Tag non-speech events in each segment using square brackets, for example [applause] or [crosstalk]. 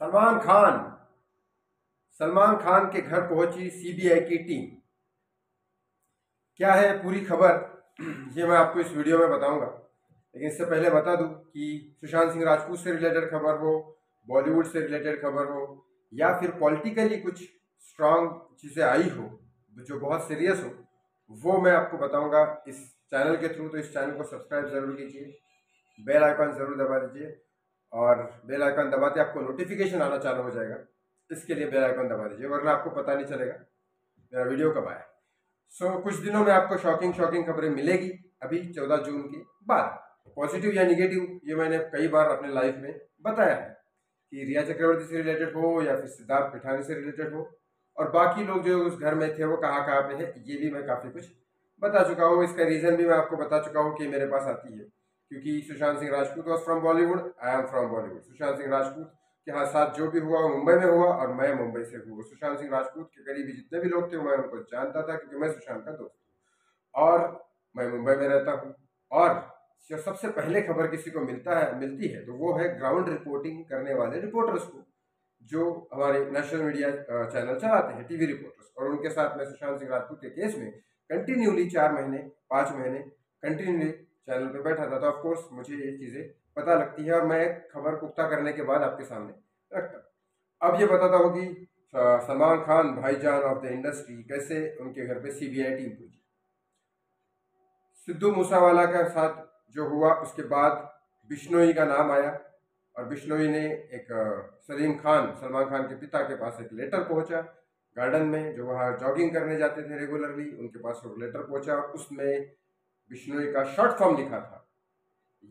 सलमान खान सलमान खान के घर पहुँची सीबीआई की टीम क्या है पूरी खबर? [clears throat] ये मैं आपको इस वीडियो में बताऊँगा। लेकिन इससे पहले बता दूँ कि सुशांत सिंह राजपूत से रिलेटेड खबर हो बॉलीवुड से रिलेटेड खबर हो, या फिर पॉलिटिकली कुछ स्ट्रांग चीज़ें आई हो, जो बहुत सीरियस हो, वो मैं आपको बताऊँगा। इस चैनल के थ्रू तो इस चैनल को सब्सक्राइब ज़रूर कीजिए बेल आइकन ज़रूर दबा दीजिए। और बेल आइकन दबाते आपको नोटिफिकेशन आना चालू हो जाएगा। इसके लिए बेल आइकन दबा दीजिए वरना आपको पता नहीं चलेगा मेरा वीडियो कब आया। सो so, कुछ दिनों में आपको शॉकिंग शॉकिंग खबरें मिलेगी अभी चौदह जून के बाद। पॉजिटिव या निगेटिव ये मैंने कई बार अपने लाइफ में बताया है कि रिया चक्रवर्ती से रिलेटेड हो या फिर सिद्धार्थ पिठानी से रिलेटेड हो और बाकी लोग जो उस घर में थे वो कहाँ कहाँ पे है ये भी मैं काफ़ी कुछ बता चुका हूँ। इसका रीज़न भी मैं आपको बता चुका हूँ कि मेरे पास आती है। क्योंकि Sushant Singh Rajput was from Bollywood I am from Bollywood Sushant Singh Rajput के हाँ साथ जो भी हुआ मुंबई में हुआ और मैं मुंबई से हुआ सुशांत सिंह राजपूत के करीबी जितने भी लोग थे मैं उनको जानता था क्योंकि मैं सुशांत का दोस्त हूँ। और मैं मुंबई में रहता हूँ। और जो सबसे पहले खबर किसी को मिलता है, मिलती है तो वो है ग्राउंड रिपोर्टिंग करने वाले रिपोर्टर्स को, जो हमारे नेशनल मीडिया चैनल चलाते हैं टीवी रिपोर्टर्स और उनके साथ में सुशांत सिंह राजपूत के केस में कंटिन्यूली चार महीने, पाँच महीने कंटिन्यूली चैनल पे बैठा था तो ऑफकोर्स मुझे ये चीज़ें पता लगती है और मैं खबर पुख्ता करने के बाद आपके सामने रखता अब ये बताता हूँ कि सलमान खान, भाईजान ऑफ़ द इंडस्ट्री कैसे उनके घर पे सीबीआई टीम पहुँची सिद्धू मूसावाला के साथ जो हुआ, उसके बाद बिश्नोई का नाम आया और बिश्नोई ने एक सलीम खान, सलमान खान के पिता के पास एक लेटर पहुँचा। गार्डन में जो वहाँ जॉगिंग करने जाते थे रेगुलरली उनके पास वो लेटर पहुँचा उसमें बिश्नोई का शॉर्ट फॉर्म लिखा था।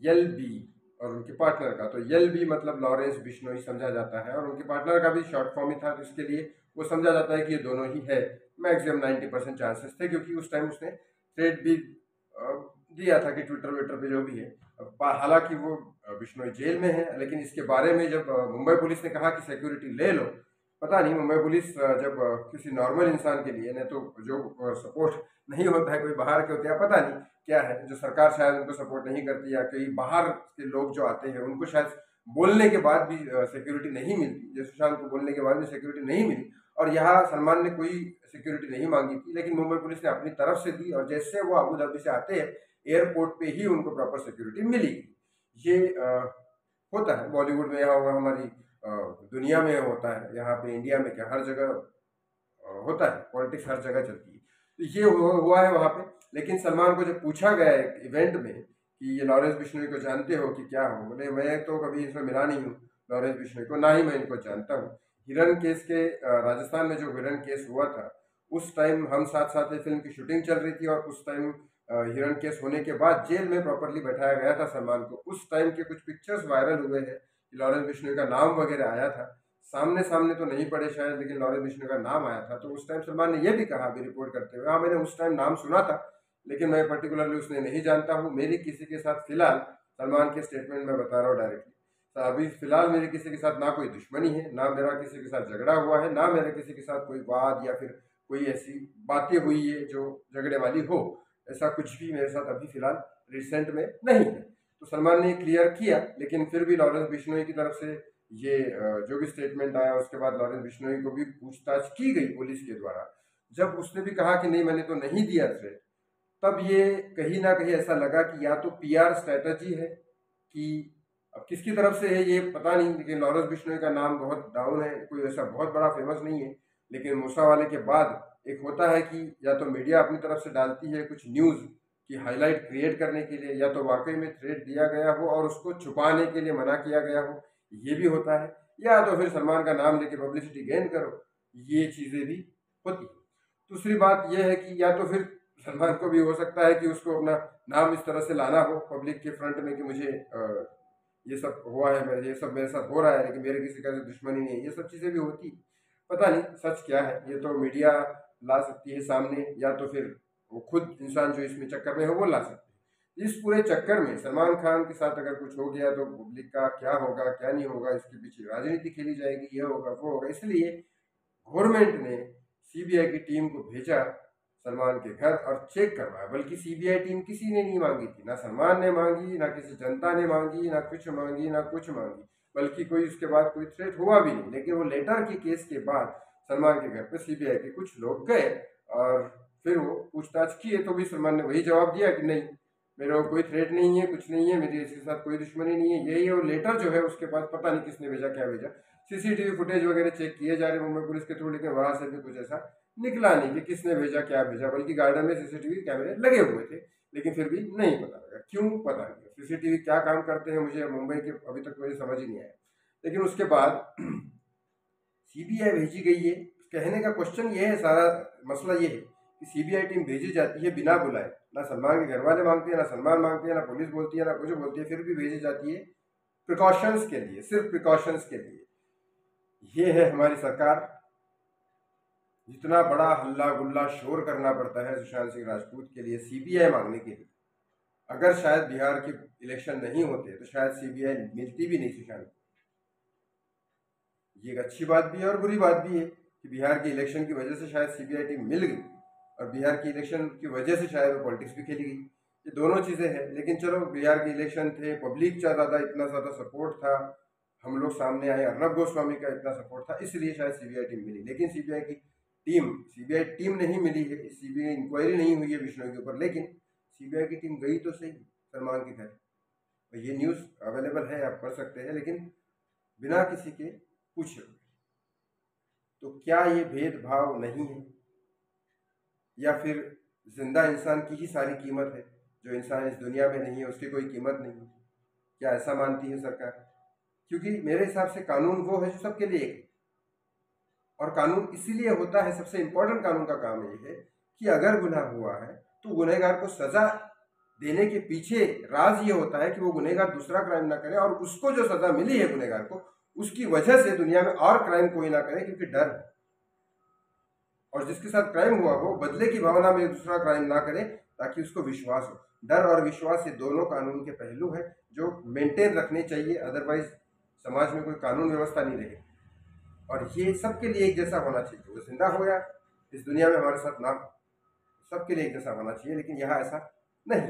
यल बी और उनके पार्टनर का। तो यल बी मतलब लॉरेंस बिश्नोई समझा जाता है और उनके पार्टनर का भी शॉर्ट फॉर्म ही था तो इसके लिए वो समझा जाता है कि ये दोनों ही है। मैक्सिमम नाइन्टी परसेंट चांसेस थे, क्योंकि उस टाइम उसने ट्रेड भी दिया था कि ट्विटर विटर पे जो भी है। हालाँकि वो बिश्नोई जेल में है, लेकिन इसके बारे में जब मुंबई पुलिस ने कहा कि सिक्योरिटी ले लो पता नहीं, मुंबई पुलिस जब किसी नॉर्मल इंसान के लिए, नहीं तो जो सपोर्ट नहीं होता है, कोई बाहर के होते हैं, पता नहीं क्या है, जो सरकार शायद उनको सपोर्ट नहीं करती या कई बाहर के लोग जो आते हैं, उनको शायद बोलने के बाद भी सिक्योरिटी नहीं मिलती। जैसे सुशांत को बोलने के बाद भी सिक्योरिटी नहीं मिली और यहाँ सलमान ने कोई सिक्योरिटी नहीं मांगी थी, लेकिन मुंबई पुलिस ने अपनी तरफ़ से दी और जैसे वो अबू धाबी से आते हैं एयरपोर्ट पे ही उनको प्रॉपर सिक्योरिटी मिली। ये होता है बॉलीवुड में या हमारी दुनिया में होता है, यहाँ पे इंडिया में क्या हर जगह होता है पॉलिटिक्स हर जगह चलती है। तो ये हुआ है वहाँ पे। लेकिन सलमान को जब पूछा गया एक इवेंट में कि ये लॉरेंस बिश्नोई को जानते हो कि क्या हो, बोले, मैं तो कभी इसमें मिला नहीं हूँ लॉरेंस बिश्नोई को, ना ही मैं इनको जानता हूँ। हिरन केस के राजस्थान में जो हिरन केस हुआ था, उस टाइम हम साथ साथ फ़िल्म की शूटिंग चल रही थी और उस टाइम हिरन केस होने के बाद जेल में प्रॉपरली बैठाया गया था सलमान को। उस टाइम के कुछ पिक्चर्स वायरल हुए हैं। लॉरेंस बिश्नोई का नाम वगैरह आया था। सामने सामने तो नहीं पड़े शायद, लेकिन लॉरेंस बिश्नोई का नाम आया था। तो उस टाइम सलमान ने यह भी कहा अभी रिपोर्ट करते हुए हाँ मैंने उस टाइम नाम सुना था, लेकिन मैं पर्टिकुलरली उसने नहीं जानता हूँ। मेरी किसी के साथ फ़िलहाल सलमान के स्टेटमेंट में बता रहा हूँ डायरेक्टली तो अभी फ़िलहाल मेरे किसी के साथ ना कोई दुश्मनी है, ना मेरा किसी के साथ झगड़ा हुआ है, ना मेरे किसी के साथ कोई वाद या फिर कोई ऐसी बातें हुई है जो झगड़े वाली हो। ऐसा कुछ भी मेरे साथ अभी फ़िलहाल रिसेंट में नहीं है। तो सलमान ने क्लियर किया, लेकिन फिर भी लॉरेंस बिश्नोई की तरफ़ से ये जो भी स्टेटमेंट आया, उसके बाद लॉरेंस बिश्नोई को भी पूछताछ की गई पुलिस के द्वारा। जब उसने भी कहा कि नहीं, मैंने तो नहीं दिया थ्रेट तब ये कहीं ना कहीं ऐसा लगा कि या तो पीआर स्ट्रेटजी है कि, अब किसकी तरफ़ से है ये पता नहीं, लेकिन लॉरेंस बिश्नोई का नाम बहुत डाउन है, कोई ऐसा बहुत बड़ा फ़ेमस नहीं है, लेकिन मूसा वाले के बाद एक होता है कि या तो मीडिया अपनी तरफ़ से डालती है कुछ न्यूज़ कि हाईलाइट क्रिएट करने के लिए, या तो वाकई में थ्रेड दिया गया हो और उसको छुपाने के लिए मना किया गया हो, ये भी होता है। या तो फिर सलमान का नाम लेके पब्लिसिटी गेन करो, ये चीज़ें भी होती दूसरी बात यह है कि या तो फिर सलमान को भी हो सकता है कि उसको अपना नाम इस तरह से लाना हो पब्लिक के फ्रंट में कि मुझे ये सब हुआ है, मेरे, ये सब मेरे साथ हो रहा है, लेकिन मेरे किसी का दुश्मनी नहीं है। ये सब चीज़ें भी होती पता नहीं, सच क्या है? ये तो मीडिया ला सकती है सामने, या तो फिर वो खुद इंसान जो इसमें चक्कर में है, वो ला सकते हैं। इस पूरे चक्कर में सलमान खान के साथ अगर कुछ हो गया तो पब्लिक का क्या होगा, क्या नहीं होगा, इसके पीछे राजनीति खेली जाएगी, ये होगा, वो होगा। इसलिए गवर्नमेंट ने सीबीआई की टीम को भेजा सलमान के घर और चेक करवाया, बल्कि सीबीआई टीम किसी ने नहीं मांगी थी। ना सलमान ने मांगी, ना किसी जनता ने मांगी, ना कुछ मांगी, ना कुछ मांगी, बल्कि कोई उसके बाद कोई थ्रेट हुआ भी नहीं। लेकिन वो लेटर के केस के बाद सलमान के घर पे सीबीआई के कुछ लोग गए और फिर की है तो भी सलमान ने वही जवाब दिया कि नहीं, मेरे कोई थ्रेट नहीं है, कुछ नहीं है, मेरी इसके साथ कोई दुश्मनी नहीं है, यही वो लेटर जो है उसके पास पता नहीं किसने भेजा, क्या भेजा। सीसीटीवी फुटेज वगैरह चेक किए जा रहे हैं मुंबई पुलिस के थ्रू लेकिन वहाँ से भी कुछ ऐसा निकला नहीं कि किसने भेजा, क्या भेजा, बल्कि गार्डन में सीसीटीवी कैमरे लगे हुए थे, लेकिन फिर भी नहीं पता लगा। क्यों पता नहीं सीसीटीवी क्या काम करते हैं मुझे मुंबई के अभी तक मुझे समझ ही नहीं आया। लेकिन उसके बाद [clears throat] सीबीआई भेजी गई है। कहने का क्वेश्चन ये है, सारा मसला ये है कि सीबीआई टीम भेजी जाती है बिना बुलाए। ना सलमान के घर वाले मांगते हैं, ना सलमान मांगते हैं, ना पुलिस बोलती है, ना कुछ बोलती है, फिर भी भेजी जाती है प्रिकॉशंस के लिए, सिर्फ़ प्रिकॉशंस के लिए। ये है हमारी सरकार। जितना बड़ा हल्ला गुल्ला शोर करना पड़ता है सुशांत सिंह राजपूत के लिए सीबीआई मांगने के लिए। अगर शायद बिहार के इलेक्शन नहीं होते तो शायद सीबीआई मिलती भी नहीं सुशांत ये एक अच्छी बात भी है और बुरी बात भी है कि बिहार के इलेक्शन की वजह से शायद सीबीआई टीम मिल गई। और बिहार के इलेक्शन की वजह से शायद वो पॉलिटिक्स भी खेली गई। ये दोनों चीज़ें हैं, लेकिन चलो, बिहार के इलेक्शन थे, पब्लिक का ज़्यादा, इतना ज़्यादा सपोर्ट था। हम लोग सामने आए, अर्नब गोस्वामी का इतना सपोर्ट था, इसलिए शायद सीबीआई टीम मिली। लेकिन सीबीआई की टीम सीबीआई टीम नहीं मिली है सीबीआई इंक्वायरी नहीं हुई है विष्णु के ऊपर, लेकिन सीबीआई की टीम गई तो सही, सलमान के घर ये न्यूज़ अवेलेबल है, आप पढ़ सकते हैं, लेकिन बिना किसी के पूछे तो क्या ये भेदभाव नहीं है? या फिर ज़िंदा इंसान की ही सारी कीमत है, जो इंसान इस दुनिया में नहीं है, उसकी कोई कीमत नहीं है। क्या ऐसा मानती है सरकार? क्योंकि मेरे हिसाब से कानून वो है जो सबके लिए एक और कानून इसीलिए होता है, सबसे इम्पोर्टेंट कानून का काम ये है कि अगर गुनाह हुआ है तो गुनहगार को सजा देने के पीछे राज ये होता है कि वो गुनहगार दूसरा क्राइम ना करे और उसको जो सजा मिली है गुनहगार को, उसकी वजह से दुनिया में और क्राइम कोई ना करे, क्योंकि डर और जिसके साथ क्राइम हुआ हो बदले की भावना में दूसरा क्राइम ना करे, ताकि उसको विश्वास हो। डर और विश्वास ये दोनों कानून के पहलू हैं, जो मेंटेन रखने चाहिए अदरवाइज़ समाज में कोई कानून व्यवस्था नहीं रहे। और ये सबके लिए एक जैसा होना चाहिए। वो ज़िंदा हो या इस दुनिया में हमारे साथ ना सबके लिए एक जैसा होना चाहिए, लेकिन यहाँ ऐसा नहीं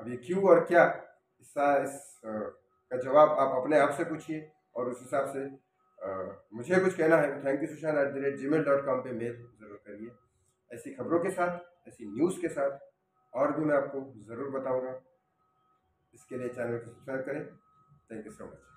अब ये क्यों और क्या, इसका इस का जवाब आप अपने आप से पूछिए, और उस हिसाब से मुझे कुछ कहना है। तो thank you Sushant at the rate Gmail dot com पर मेल ज़रूर करिए। ऐसी खबरों के साथ, ऐसी न्यूज़ के साथ और भी मैं आपको ज़रूर बताऊँगा। इसके लिए चैनल को सब्सक्राइब करें। Thank you so much